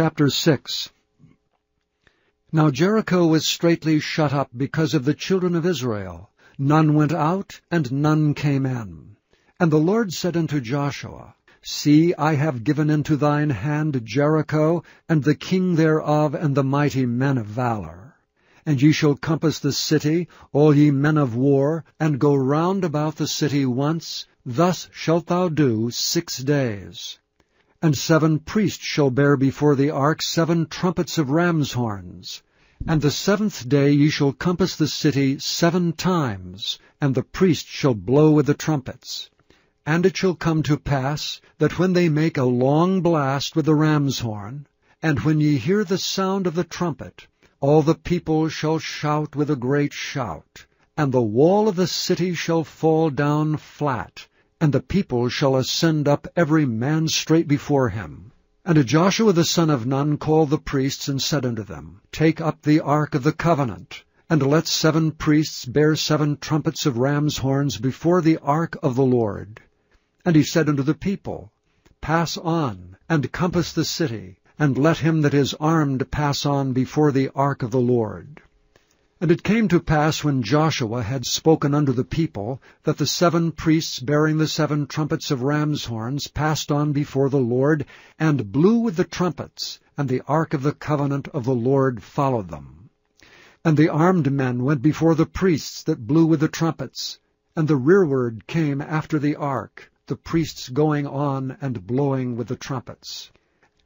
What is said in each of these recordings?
Chapter 6 Now Jericho was straitly shut up because of the children of Israel. None went out, and none came in. And the Lord said unto Joshua, See, I have given into thine hand Jericho, and the king thereof, and the mighty men of valor. And ye shall compass the city, all ye men of war, and go round about the city once. Thus shalt thou do six days. And seven priests shall bear before the ark seven trumpets of ram's horns. And the seventh day ye shall compass the city seven times, and the priests shall blow with the trumpets. And it shall come to pass, that when they make a long blast with the ram's horn, and when ye hear the sound of the trumpet, all the people shall shout with a great shout, and the wall of the city shall fall down flat, and the people shall ascend up every man straight before him. And Joshua the son of Nun called the priests, and said unto them, Take up the ark of the covenant, and let seven priests bear seven trumpets of ram's horns before the ark of the Lord. And he said unto the people, Pass on, and compass the city, and let him that is armed pass on before the ark of the Lord. And it came to pass when Joshua had spoken unto the people, that the seven priests bearing the seven trumpets of ram's horns passed on before the Lord, and blew with the trumpets, and the ark of the covenant of the Lord followed them. And the armed men went before the priests that blew with the trumpets, and the rearward came after the ark, the priests going on and blowing with the trumpets.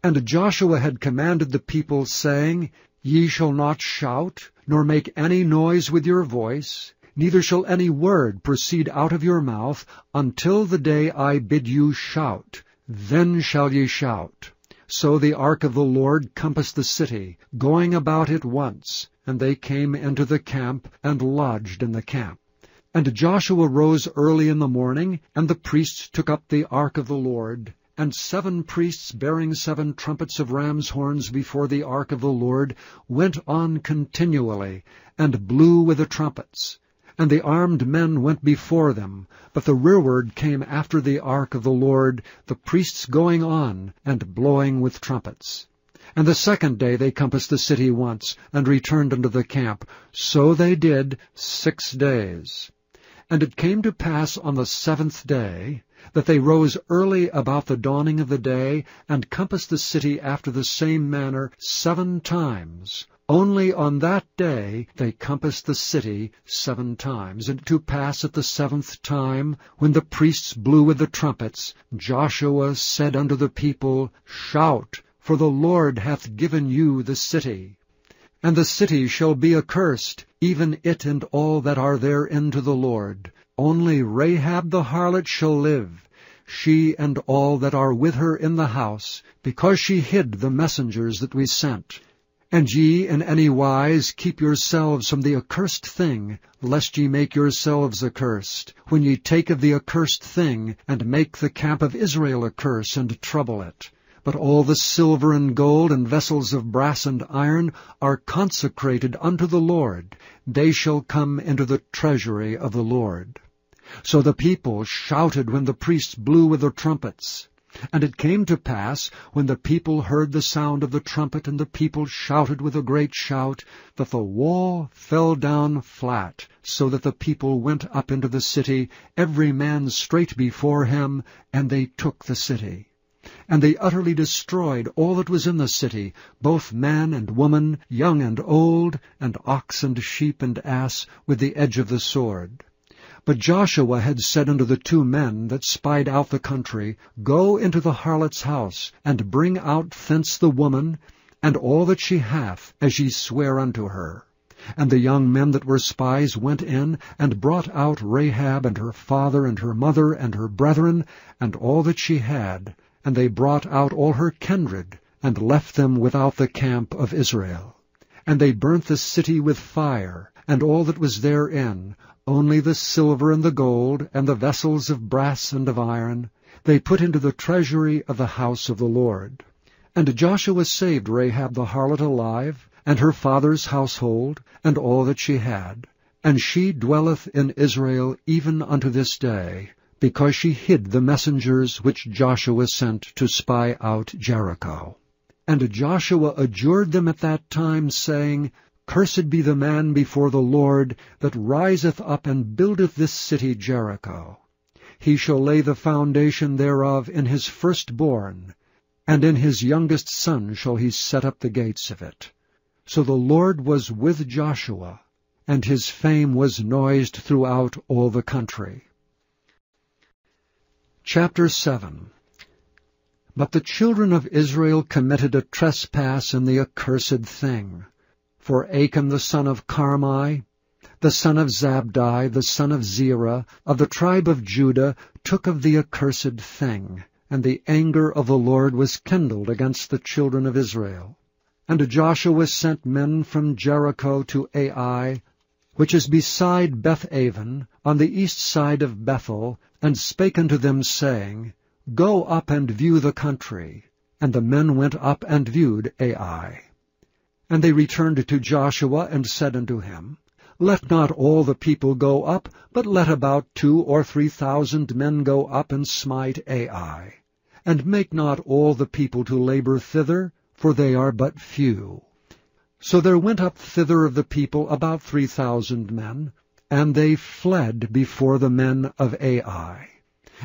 And Joshua had commanded the people, saying, Ye shall not shout, nor make any noise with your voice, neither shall any word proceed out of your mouth, until the day I bid you shout. Then shall ye shout. So the ark of the Lord compassed the city, going about it once, and they came into the camp, and lodged in the camp. And Joshua rose early in the morning, and the priests took up the ark of the Lord, and seven priests bearing seven trumpets of ram's horns before the ark of the Lord went on continually, and blew with the trumpets. And the armed men went before them, but the rearward came after the ark of the Lord, the priests going on, and blowing with trumpets. And the second day they compassed the city once, and returned unto the camp. So they did six days. And it came to pass on the seventh day, that they rose early about the dawning of the day, and compassed the city after the same manner seven times. Only on that day they compassed the city seven times. And to pass at the seventh time, when the priests blew with the trumpets, Joshua said unto the people, Shout, for the Lord hath given you the city. And the city shall be accursed, even it and all that are therein to the Lord. Only Rahab the harlot shall live, she and all that are with her in the house, because she hid the messengers that we sent. And ye in any wise keep yourselves from the accursed thing, lest ye make yourselves accursed, when ye take of the accursed thing, and make the camp of Israel a curse, and trouble it. But all the silver and gold and vessels of brass and iron are consecrated unto the Lord. They shall come into the treasury of the Lord. So the people shouted when the priests blew with their trumpets. And it came to pass, when the people heard the sound of the trumpet, and the people shouted with a great shout, that the wall fell down flat, so that the people went up into the city, every man straight before him, and they took the city. And they utterly destroyed all that was in the city, both man and woman, young and old, and ox and sheep and ass, with the edge of the sword. But Joshua had said unto the two men that spied out the country, Go into the harlot's house, and bring out thence the woman, and all that she hath, as ye swear unto her. And the young men that were spies went in, and brought out Rahab, and her father, and her mother, and her brethren, and all that she had, and they brought out all her kindred, and left them without the camp of Israel. And they burnt the city with fire, and all that was therein, only the silver and the gold, and the vessels of brass and of iron, they put into the treasury of the house of the Lord. And Joshua saved Rahab the harlot alive, and her father's household, and all that she had. And she dwelleth in Israel even unto this day, because she hid the messengers which Joshua sent to spy out Jericho. And Joshua adjured them at that time, saying, Cursed be the man before the Lord that riseth up and buildeth this city Jericho. He shall lay the foundation thereof in his firstborn, and in his youngest son shall he set up the gates of it. So the Lord was with Joshua, and his fame was noised throughout all the country. Chapter 7 But the children of Israel committed a trespass in the accursed thing. For Achan the son of Carmi, the son of Zabdi, the son of Zerah, of the tribe of Judah, took of the accursed thing, and the anger of the Lord was kindled against the children of Israel. And Joshua sent men from Jericho to Ai, which is beside Bethaven, on the east side of Bethel, and spake unto them, saying, Go up and view the country. And the men went up and viewed Ai. And they returned to Joshua, and said unto him, Let not all the people go up, but let about two or three thousand men go up and smite Ai. And make not all the people to labor thither, for they are but few. So there went up thither of the people about three thousand men, and they fled before the men of Ai.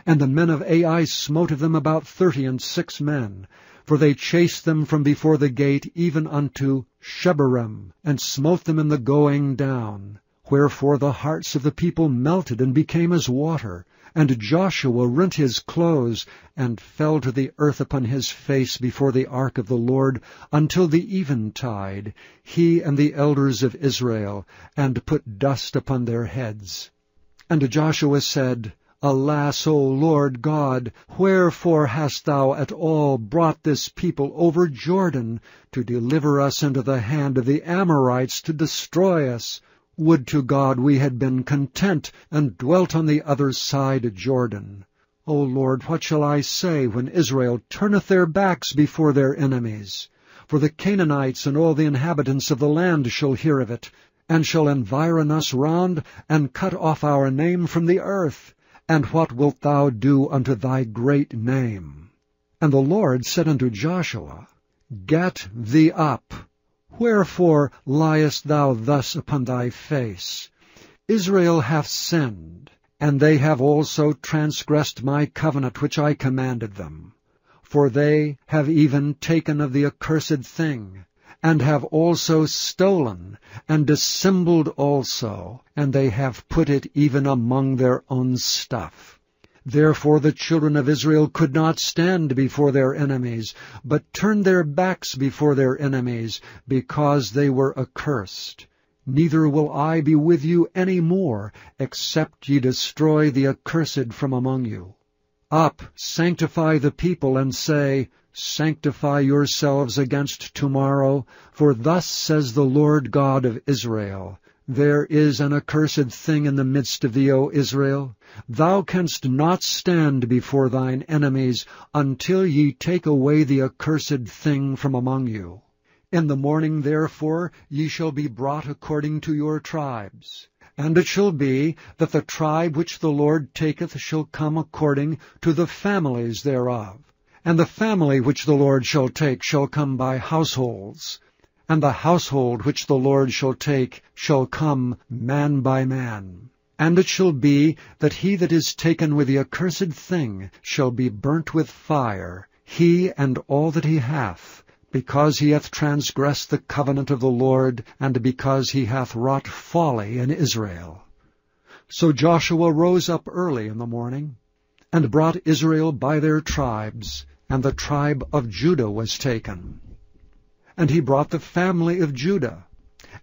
And the men of Ai smote of them about thirty and six men, for they chased them from before the gate even unto Shebarim, and smote them in the going down. Wherefore the hearts of the people melted and became as water, and Joshua rent his clothes, and fell to the earth upon his face before the ark of the Lord, until the eventide, he and the elders of Israel, and put dust upon their heads. And Joshua said, Alas, O Lord God, wherefore hast thou at all brought this people over Jordan, to deliver us into the hand of the Amorites to destroy us? Would to God we had been content and dwelt on the other side Jordan. O Lord, what shall I say when Israel turneth their backs before their enemies? For the Canaanites and all the inhabitants of the land shall hear of it, and shall environ us round, and cut off our name from the earth. And what wilt thou do unto thy great name? And the Lord said unto Joshua, Get thee up, Wherefore liest thou thus upon thy face? Israel hath sinned, and they have also transgressed my covenant which I commanded them. For they have even taken of the accursed thing, and have also stolen, and dissembled also, and they have put it even among their own stuff. Therefore the children of Israel could not stand before their enemies, but turned their backs before their enemies, because they were accursed. Neither will I be with you any more, except ye destroy the accursed from among you. Up, sanctify the people, and say, Sanctify yourselves against tomorrow, for thus says the Lord God of Israel, there is an accursed thing in the midst of thee, O Israel. Thou canst not stand before thine enemies until ye take away the accursed thing from among you. In the morning, therefore, ye shall be brought according to your tribes. And it shall be that the tribe which the Lord taketh shall come according to the families thereof. And the family which the Lord shall take shall come by households and the household which the Lord shall take shall come man by man. And it shall be that he that is taken with the accursed thing shall be burnt with fire, he and all that he hath, because he hath transgressed the covenant of the Lord, and because he hath wrought folly in Israel. So Joshua rose up early in the morning, and brought Israel by their tribes, and the tribe of Judah was taken. And he brought the family of Judah,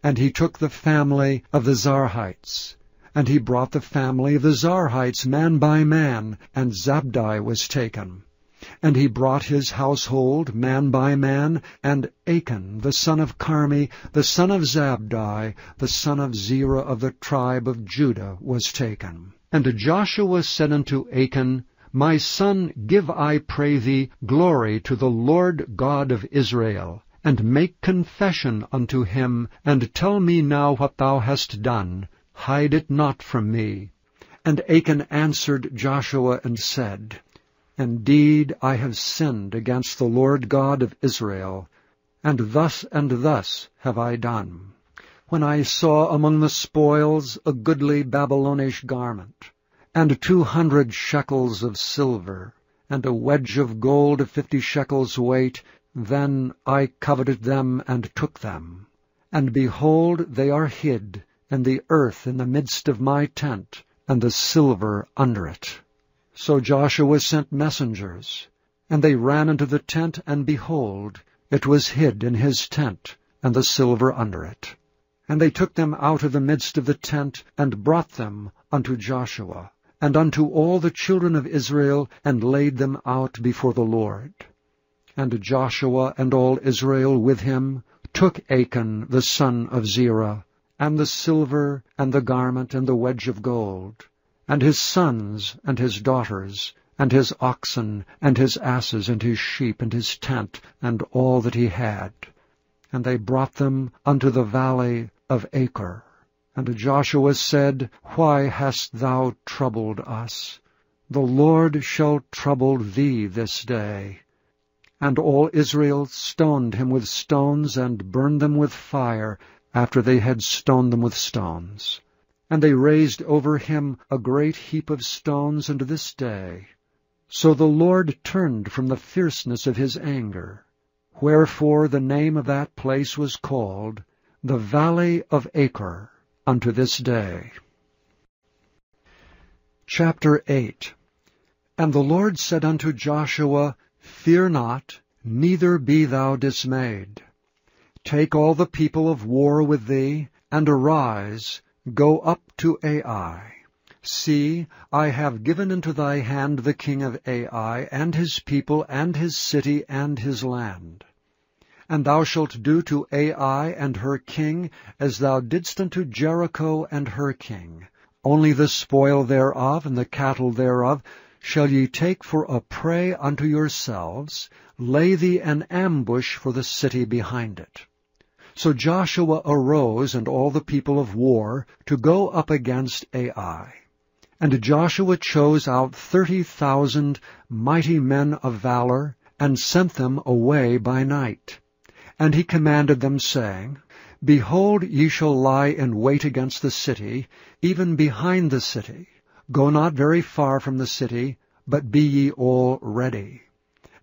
and he took the family of the Zarhites. And he brought the family of the Zarhites man by man, and Zabdi was taken. And he brought his household man by man, and Achan the son of Carmi, the son of Zabdi, the son of Zerah of the tribe of Judah, was taken. And Joshua said unto Achan, My son, give, I pray thee, glory to the Lord God of Israel and make confession unto him, and tell me now what thou hast done. Hide it not from me. And Achan answered Joshua and said, Indeed, I have sinned against the Lord God of Israel, and thus and thus have I done. When I saw among the spoils a goodly Babylonish garment, and two hundred shekels of silver, and a wedge of gold of fifty shekels weight, then I coveted them and took them. And behold, they are hid, and the earth in the midst of my tent, and the silver under it. So Joshua sent messengers, and they ran into the tent, and behold, it was hid in his tent, and the silver under it. And they took them out of the midst of the tent, and brought them unto Joshua, and unto all the children of Israel, and laid them out before the Lord. And Joshua and all Israel with him took Achan the son of Zerah, and the silver, and the garment, and the wedge of gold, and his sons, and his daughters, and his oxen, and his asses, and his sheep, and his tent, and all that he had. And they brought them unto the valley of Achor. And Joshua said, Why hast thou troubled us? The Lord shall trouble thee this day. And all Israel stoned him with stones, and burned them with fire, after they had stoned them with stones. And they raised over him a great heap of stones unto this day. So the Lord turned from the fierceness of his anger. Wherefore the name of that place was called the Valley of Achor unto this day. Chapter 8 And the Lord said unto Joshua, Fear not, neither be thou dismayed. Take all the people of war with thee, and arise, go up to Ai. See, I have given into thy hand the king of Ai, and his people, and his city, and his land. And thou shalt do to Ai and her king as thou didst unto Jericho and her king. Only the spoil thereof and the cattle thereof shall ye take for a prey unto yourselves, lay thee an ambush for the city behind it. So Joshua arose and all the people of war to go up against Ai. And Joshua chose out thirty thousand mighty men of valor, and sent them away by night. And he commanded them, saying, Behold, ye shall lie in wait against the city, even behind the city. Go not very far from the city, but be ye all ready.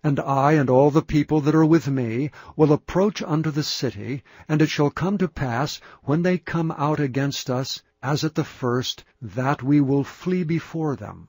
And I and all the people that are with me will approach unto the city, and it shall come to pass, when they come out against us, as at the first, that we will flee before them.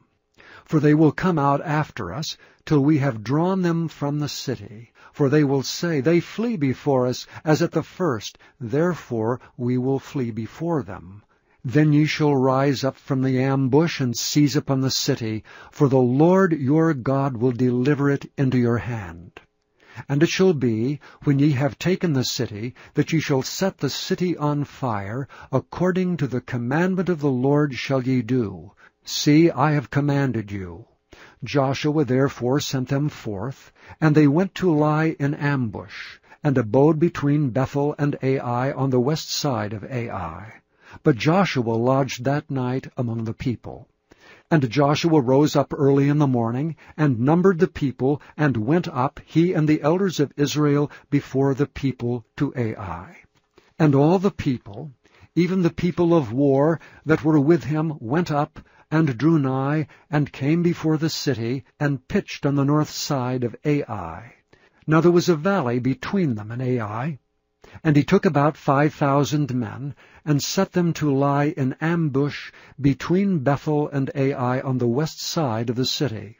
For they will come out after us, till we have drawn them from the city. For they will say, They flee before us, as at the first, therefore we will flee before them. Then ye shall rise up from the ambush, and seize upon the city, for the Lord your God will deliver it into your hand. And it shall be, when ye have taken the city, that ye shall set the city on fire, according to the commandment of the Lord shall ye do. See, I have commanded you. Joshua therefore sent them forth, and they went to lie in ambush, and abode between Bethel and Ai on the west side of Ai. But Joshua lodged that night among the people. And Joshua rose up early in the morning, and numbered the people, and went up, he and the elders of Israel, before the people to Ai. And all the people, even the people of war that were with him, went up, and drew nigh, and came before the city, and pitched on the north side of Ai. Now there was a valley between them and Ai. And he took about five thousand men, and set them to lie in ambush between Bethel and Ai on the west side of the city.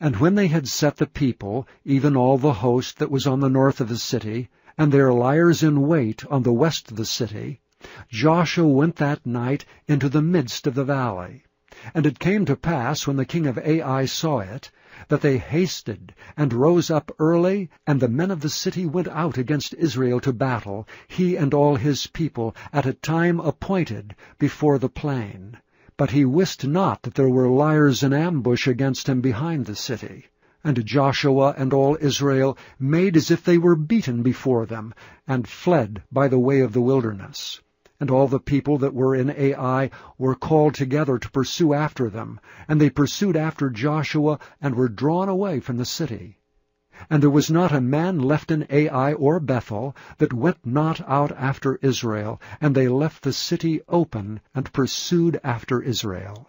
And when they had set the people, even all the host that was on the north of the city, and their liers in wait on the west of the city, Joshua went that night into the midst of the valley. And it came to pass, when the king of Ai saw it, that they hasted, and rose up early, and the men of the city went out against Israel to battle, he and all his people, at a time appointed, before the plain. But he wist not that there were liers in ambush against him behind the city. And Joshua and all Israel made as if they were beaten before them, and fled by the way of the wilderness. And all the people that were in Ai were called together to pursue after them. And they pursued after Joshua, and were drawn away from the city. And there was not a man left in Ai or Bethel that went not out after Israel, and they left the city open, and pursued after Israel.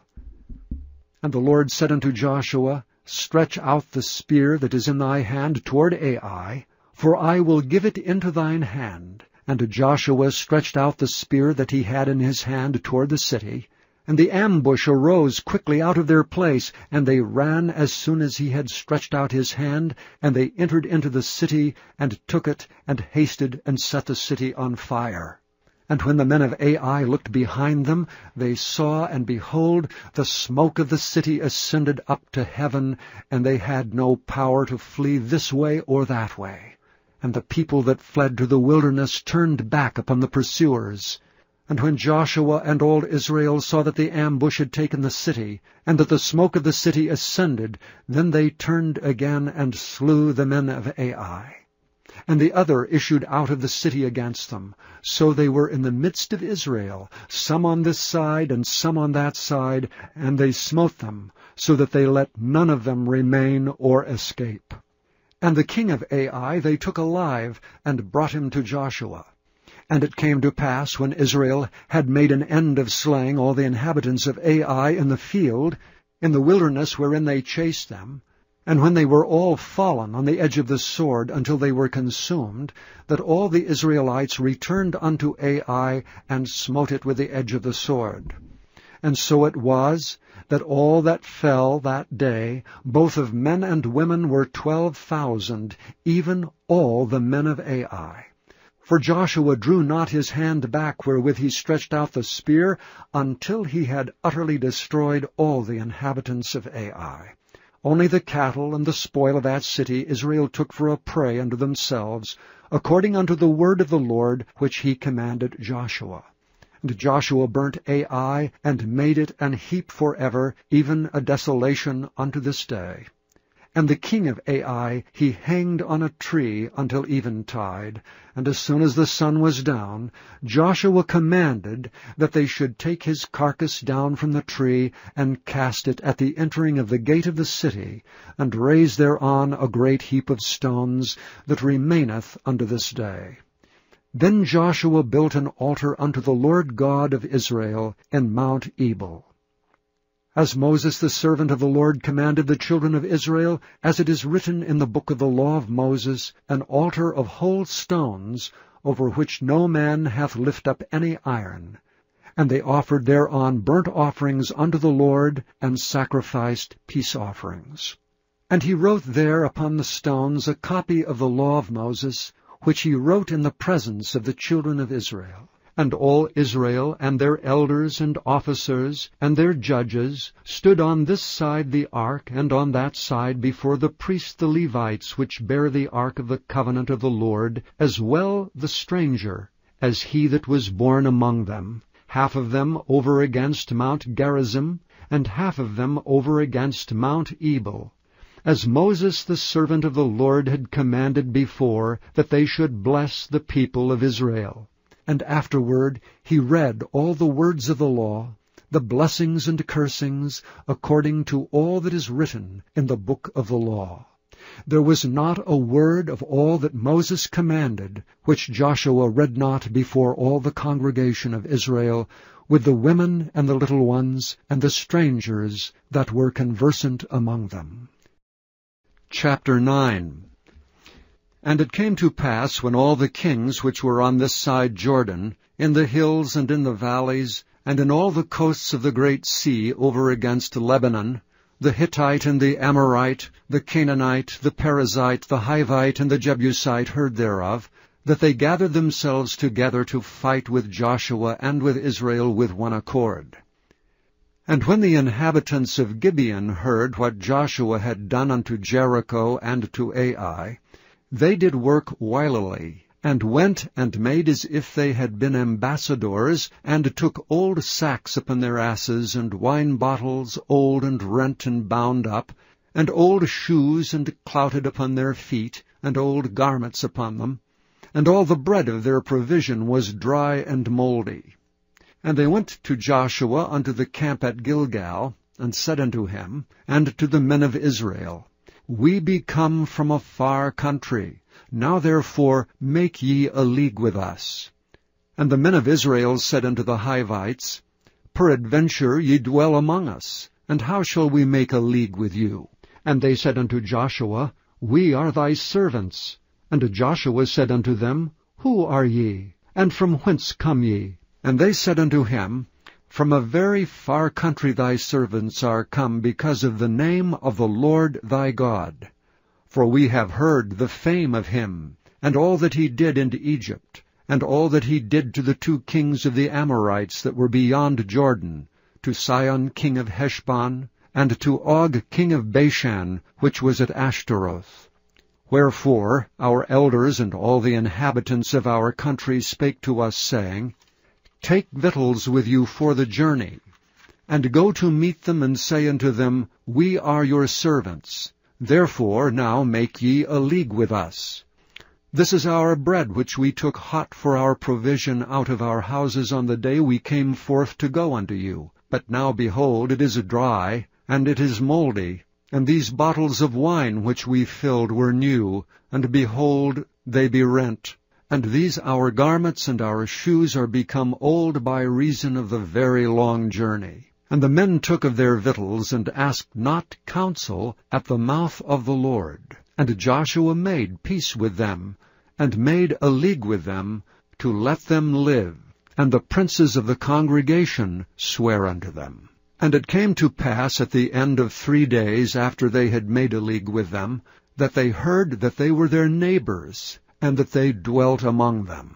And the Lord said unto Joshua, Stretch out the spear that is in thy hand toward Ai, for I will give it into thine hand. And Joshua stretched out the spear that he had in his hand toward the city, and the ambush arose quickly out of their place, and they ran as soon as he had stretched out his hand, and they entered into the city, and took it, and hasted, and set the city on fire. And when the men of Ai looked behind them, they saw, and behold, the smoke of the city ascended up to heaven, and they had no power to flee this way or that way. And the people that fled to the wilderness turned back upon the pursuers. And when Joshua and all Israel saw that the ambush had taken the city, and that the smoke of the city ascended, then they turned again and slew the men of Ai. And the other issued out of the city against them. So they were in the midst of Israel, some on this side and some on that side, and they smote them, so that they let none of them remain or escape. And the king of Ai they took alive, and brought him to Joshua. And it came to pass, when Israel had made an end of slaying all the inhabitants of Ai in the field, in the wilderness wherein they chased them, and when they were all fallen on the edge of the sword until they were consumed, that all the Israelites returned unto Ai, and smote it with the edge of the sword. And so it was, that all that fell that day, both of men and women, were twelve thousand, even all the men of Ai. For Joshua drew not his hand back wherewith he stretched out the spear, until he had utterly destroyed all the inhabitants of Ai. Only the cattle and the spoil of that city Israel took for a prey unto themselves, according unto the word of the Lord which he commanded Joshua. And Joshua burnt Ai, and made it an heap for ever, even a desolation unto this day. And the king of Ai he hanged on a tree until eventide. And as soon as the sun was down, Joshua commanded that they should take his carcass down from the tree, and cast it at the entering of the gate of the city, and raise thereon a great heap of stones, that remaineth unto this day. Then Joshua built an altar unto the Lord God of Israel in Mount Ebal. As Moses the servant of the Lord commanded the children of Israel, as it is written in the book of the law of Moses, an altar of whole stones, over which no man hath lift up any iron. And they offered thereon burnt offerings unto the Lord, and sacrificed peace offerings. And he wrote there upon the stones a copy of the law of Moses, which he wrote in the presence of the children of Israel. And all Israel, and their elders and officers, and their judges, stood on this side the ark, and on that side before the priests the Levites, which bear the ark of the covenant of the Lord, as well the stranger, as he that was born among them, half of them over against Mount Gerizim, and half of them over against Mount Ebal, as Moses the servant of the Lord had commanded before, that they should bless the people of Israel. And afterward he read all the words of the law, the blessings and cursings, according to all that is written in the book of the law. There was not a word of all that Moses commanded, which Joshua read not before all the congregation of Israel, with the women and the little ones, and the strangers that were conversant among them. Chapter 9 and it came to pass, when all the kings which were on this side Jordan, in the hills and in the valleys, and in all the coasts of the great sea over against Lebanon, the Hittite and the Amorite, the Canaanite, the Perizzite, the Hivite, and the Jebusite heard thereof, that they gathered themselves together to fight with Joshua and with Israel with one accord. And when the inhabitants of Gibeon heard what Joshua had done unto Jericho and to Ai, they did work wilily, and went and made as if they had been ambassadors, and took old sacks upon their asses, and wine bottles old and rent and bound up, and old shoes and clouted upon their feet, and old garments upon them, and all the bread of their provision was dry and mouldy. And they went to Joshua unto the camp at Gilgal, and said unto him, and to the men of Israel, We be come from a far country. Now therefore make ye a league with us. And the men of Israel said unto the Hivites, Peradventure ye dwell among us, and how shall we make a league with you? And they said unto Joshua, We are thy servants. And Joshua said unto them, Who are ye? And from whence come ye? And they said unto him, From a very far country thy servants are come because of the name of the Lord thy God. For we have heard the fame of him, and all that he did into Egypt, and all that he did to the two kings of the Amorites that were beyond Jordan, to Sihon king of Heshbon, and to Og king of Bashan, which was at Ashtaroth. Wherefore our elders and all the inhabitants of our country spake to us, saying, Take victuals with you for the journey, and go to meet them, and say unto them, We are your servants. Therefore now make ye a league with us. This is our bread which we took hot for our provision out of our houses on the day we came forth to go unto you. But now behold, it is dry, and it is mouldy. And these bottles of wine which we filled were new, and behold, they be rent. And these our garments and our shoes are become old by reason of the very long journey. And the men took of their victuals, and asked not counsel at the mouth of the Lord. And Joshua made peace with them, and made a league with them, to let them live. And the princes of the congregation sware unto them. And it came to pass at the end of three days after they had made a league with them, that they heard that they were their neighbors, and that they dwelt among them.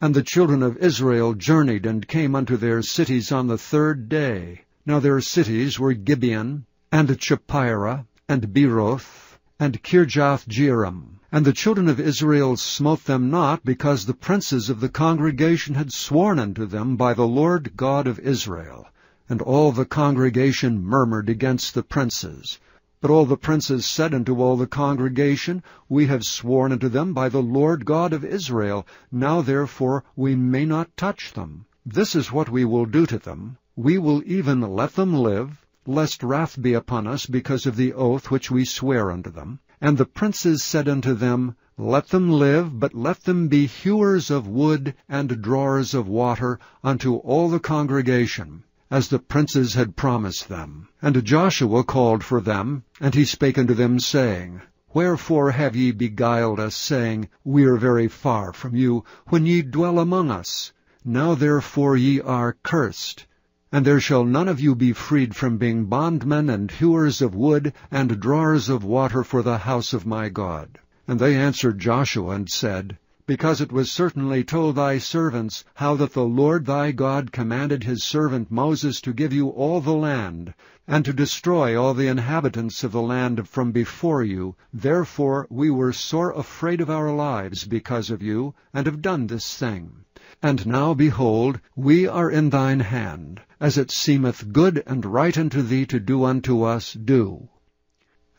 And the children of Israel journeyed and came unto their cities on the third day. Now their cities were Gibeon, and Chephirah, and Beeroth, and Kirjath-jearim. And the children of Israel smote them not, because the princes of the congregation had sworn unto them by the Lord God of Israel. And all the congregation murmured against the princes. But all the princes said unto all the congregation, We have sworn unto them by the Lord God of Israel. Now therefore we may not touch them. This is what we will do to them. We will even let them live, lest wrath be upon us because of the oath which we swear unto them. And the princes said unto them, Let them live, but let them be hewers of wood and drawers of water unto all the congregation as the princes had promised them. And Joshua called for them, and he spake unto them, saying, Wherefore have ye beguiled us, saying, We are very far from you, when ye dwell among us? Now therefore ye are cursed. And there shall none of you be freed from being bondmen and hewers of wood and drawers of water for the house of my God. And they answered Joshua and said, because it was certainly told thy servants how that the Lord thy God commanded his servant Moses to give you all the land, and to destroy all the inhabitants of the land from before you. Therefore we were sore afraid of our lives because of you, and have done this thing. And now, behold, we are in thine hand. As it seemeth good and right unto thee to do unto us, do.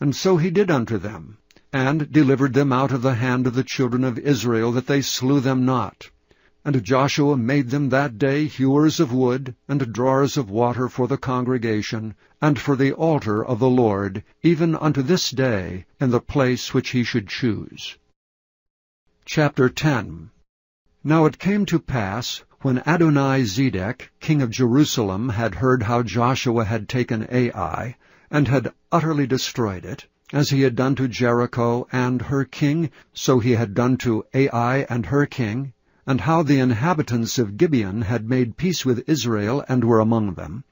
And so he did unto them and delivered them out of the hand of the children of Israel, that they slew them not. And Joshua made them that day hewers of wood, and drawers of water for the congregation, and for the altar of the Lord, even unto this day, in the place which he should choose. Chapter 10 Now it came to pass, when Adonizedec, king of Jerusalem, had heard how Joshua had taken Ai, and had utterly destroyed it, as he had done to Jericho and her king, so he had done to Ai and her king, and how the inhabitants of Gibeon had made peace with Israel and were among them,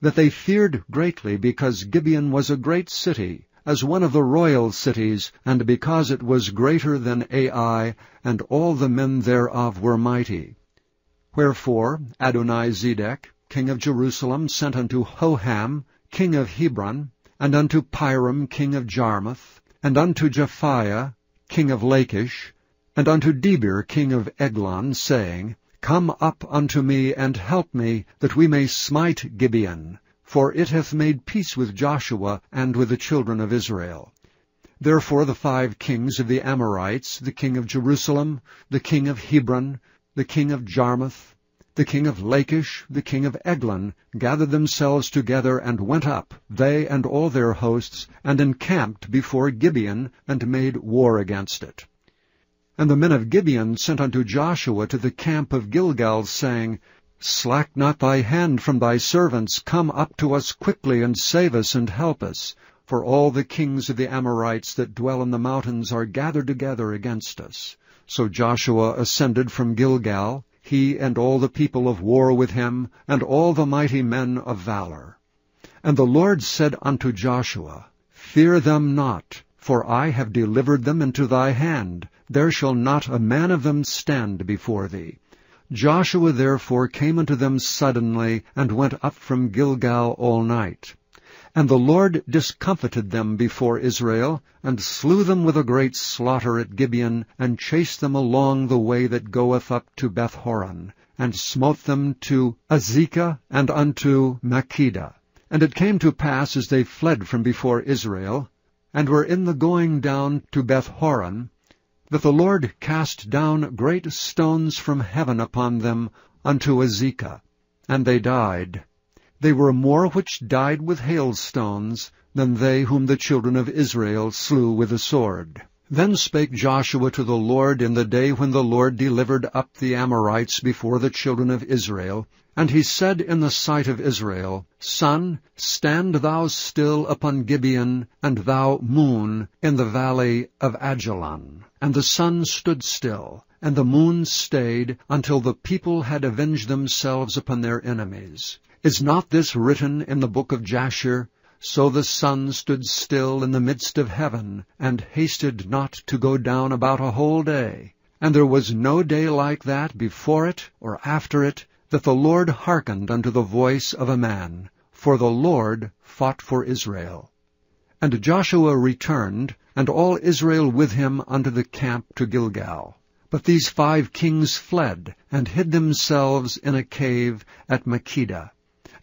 that they feared greatly because Gibeon was a great city, as one of the royal cities, and because it was greater than Ai, and all the men thereof were mighty. Wherefore Adonizedec, king of Jerusalem, sent unto Hoham, king of Hebron, and unto Piram king of Jarmuth, and unto Japhiah king of Lachish, and unto Debir king of Eglon, saying, Come up unto me, and help me, that we may smite Gibeon, for it hath made peace with Joshua and with the children of Israel. Therefore the five kings of the Amorites, the king of Jerusalem, the king of Hebron, the king of Jarmuth, the king of Lachish, the king of Eglon, gathered themselves together and went up, they and all their hosts, and encamped before Gibeon, and made war against it. And the men of Gibeon sent unto Joshua to the camp of Gilgal, saying, Slack not thy hand from thy servants, come up to us quickly, and save us, and help us. For all the kings of the Amorites that dwell in the mountains are gathered together against us. So Joshua ascended from Gilgal, he and all the people of war with him, and all the mighty men of valor. And the Lord said unto Joshua, Fear them not, for I have delivered them into thy hand. There shall not a man of them stand before thee. Joshua therefore came unto them suddenly, and went up from Gilgal all night. And the Lord discomfited them before Israel, and slew them with a great slaughter at Gibeon, and chased them along the way that goeth up to Bethhoron, and smote them to Azekah and unto Makkedah. And it came to pass, as they fled from before Israel, and were in the going down to Bethhoron, that the Lord cast down great stones from heaven upon them unto Azekah, and they died. They were more which died with hailstones than they whom the children of Israel slew with the sword. Then spake Joshua to the Lord in the day when the Lord delivered up the Amorites before the children of Israel. And he said in the sight of Israel, Sun, stand thou still upon Gibeon, and thou, moon, in the valley of Ajalon. And the sun stood still, and the moon stayed, until the people had avenged themselves upon their enemies. Is not this written in the book of Jasher? So the sun stood still in the midst of heaven, and hasted not to go down about a whole day. And there was no day like that before it or after it, that the Lord hearkened unto the voice of a man. For the Lord fought for Israel. And Joshua returned, and all Israel with him unto the camp to Gilgal. But these five kings fled, and hid themselves in a cave at Makkedah.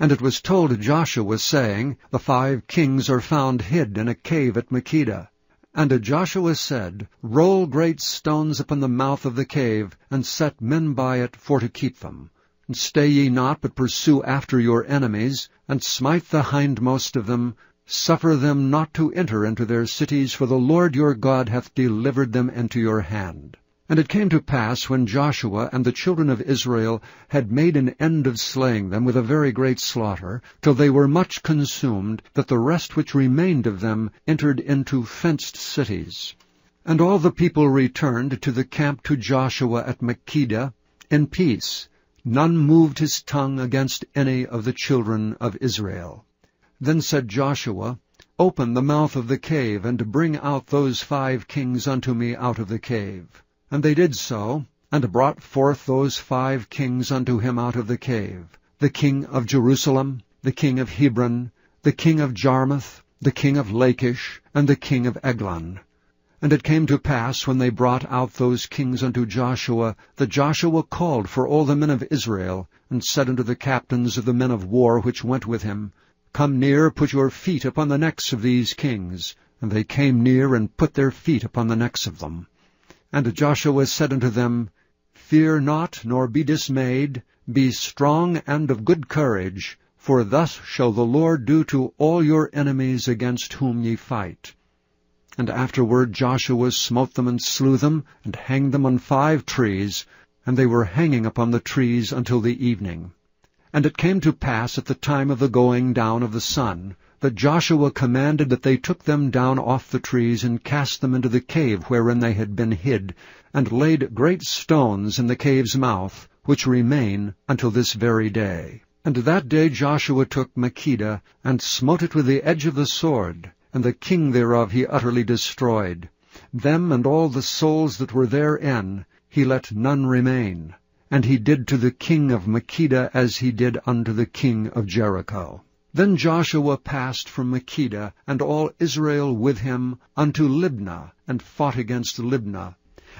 And it was told Joshua, saying, The five kings are found hid in a cave at Makkedah. And Joshua said, Roll great stones upon the mouth of the cave, and set men by it for to keep them. And stay ye not, but pursue after your enemies, and smite the hindmost of them, suffer them not to enter into their cities, for the Lord your God hath delivered them into your hand. And it came to pass, when Joshua and the children of Israel had made an end of slaying them with a very great slaughter, till they were much consumed, that the rest which remained of them entered into fenced cities. And all the people returned to the camp to Joshua at Makkedah in peace. None moved his tongue against any of the children of Israel. Then said Joshua, Open the mouth of the cave, and bring out those five kings unto me out of the cave. And they did so, and brought forth those five kings unto him out of the cave, the king of Jerusalem, the king of Hebron, the king of Jarmuth, the king of Lachish, and the king of Eglon. And it came to pass, when they brought out those kings unto Joshua, that Joshua called for all the men of Israel, and said unto the captains of the men of war which went with him, Come near, put your feet upon the necks of these kings. And they came near, and put their feet upon the necks of them. And Joshua said unto them, Fear not, nor be dismayed, be strong and of good courage, for thus shall the Lord do to all your enemies against whom ye fight. And afterward Joshua smote them and slew them, and hanged them on five trees, and they were hanging upon the trees until the evening. And it came to pass at the time of the going down of the sun, that Joshua commanded that they took them down off the trees and cast them into the cave wherein they had been hid, and laid great stones in the cave's mouth, which remain until this very day. And that day Joshua took Makkedah, and smote it with the edge of the sword, and the king thereof he utterly destroyed. Them and all the souls that were therein he let none remain. And he did to the king of Makkedah as he did unto the king of Jericho. Then Joshua passed from Makkedah, and all Israel with him, unto Libnah, and fought against Libnah.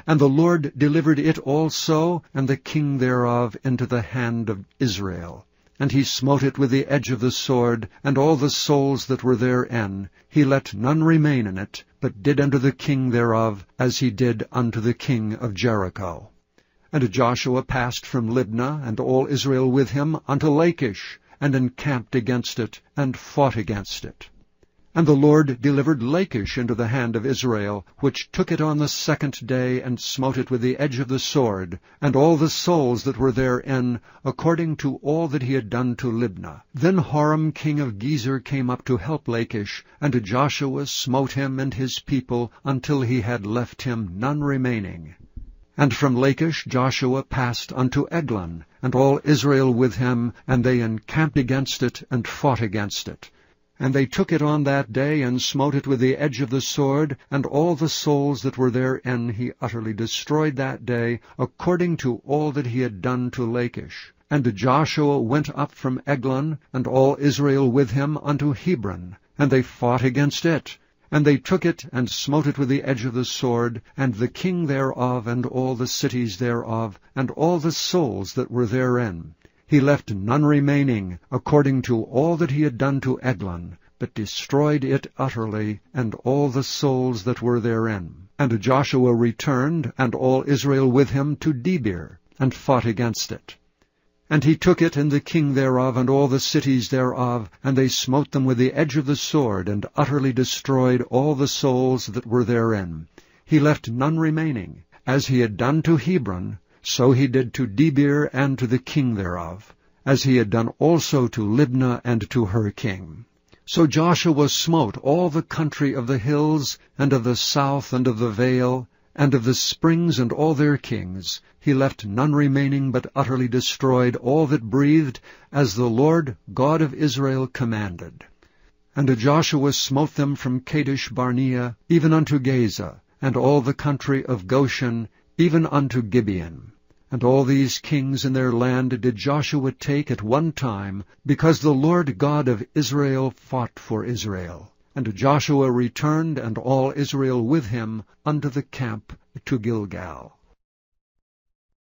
And the Lord delivered it also, and the king thereof, into the hand of Israel. And he smote it with the edge of the sword, and all the souls that were therein. He let none remain in it, but did unto the king thereof as he did unto the king of Jericho. And Joshua passed from Libnah, and all Israel with him, unto Lachish, and encamped against it, and fought against it. And the Lord delivered Lachish into the hand of Israel, which took it on the second day, and smote it with the edge of the sword, and all the souls that were therein, according to all that he had done to Libnah. Then Horam king of Gezer came up to help Lachish, and Joshua smote him and his people, until he had left him none remaining. And from Lachish Joshua passed unto Eglon, and all Israel with him, and they encamped against it, and fought against it. And they took it on that day, and smote it with the edge of the sword, and all the souls that were therein he utterly destroyed that day, according to all that he had done to Lachish. And Joshua went up from Eglon, and all Israel with him, unto Hebron, and they fought against it. And they took it, and smote it with the edge of the sword, and the king thereof, and all the cities thereof, and all the souls that were therein. He left none remaining, according to all that he had done to Eglon, but destroyed it utterly, and all the souls that were therein. And Joshua returned, and all Israel with him, to Debir, and fought against it. And he took it, and the king thereof, and all the cities thereof, and they smote them with the edge of the sword, and utterly destroyed all the souls that were therein. He left none remaining, as he had done to Hebron, so he did to Debir and to the king thereof, as he had done also to Libnah and to her king. So Joshua smote all the country of the hills, and of the south, and of the vale, and of the springs, and all their kings. He left none remaining, but utterly destroyed all that breathed, as the Lord God of Israel commanded. And Joshua smote them from Kadesh Barnea, even unto Gaza, and all the country of Goshen, even unto Gibeon. And all these kings in their land did Joshua take at one time, because the Lord God of Israel fought for Israel. And Joshua returned, and all Israel with him, unto the camp to Gilgal.